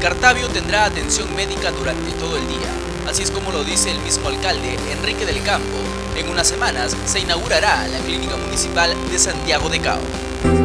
Cartavio tendrá atención médica durante todo el día, así es como lo dice el mismo alcalde Enrique del Campo. En unas semanas se inaugurará la clínica municipal de Santiago de Cao.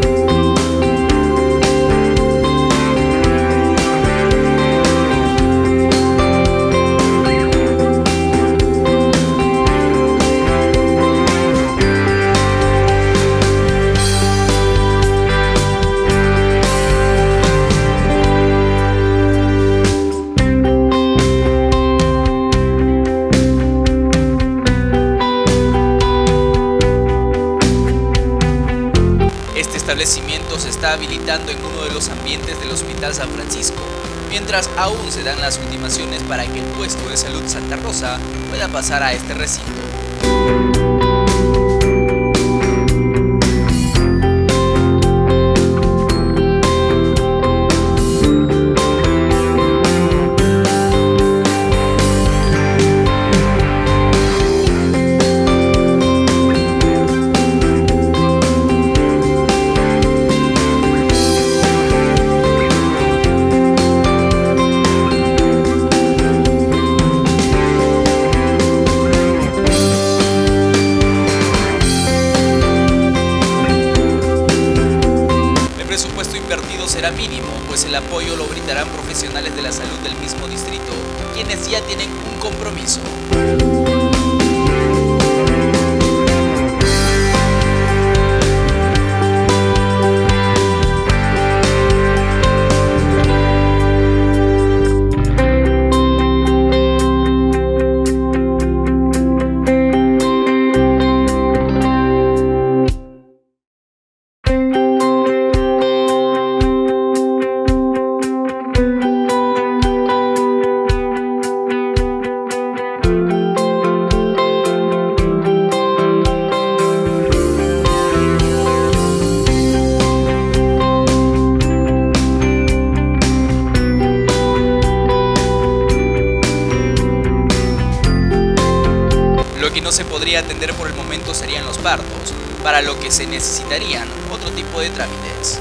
Se está habilitando en uno de los ambientes del Hospital San Francisco, mientras aún se dan las ultimaciones para que el puesto de salud Santa Rosa pueda pasar a este recinto. Mínimo, pues el apoyo lo brindarán profesionales de la salud del mismo distrito, quienes ya tienen un compromiso. Se podría atender por el momento serían los partos, para lo que se necesitarían otro tipo de trámites.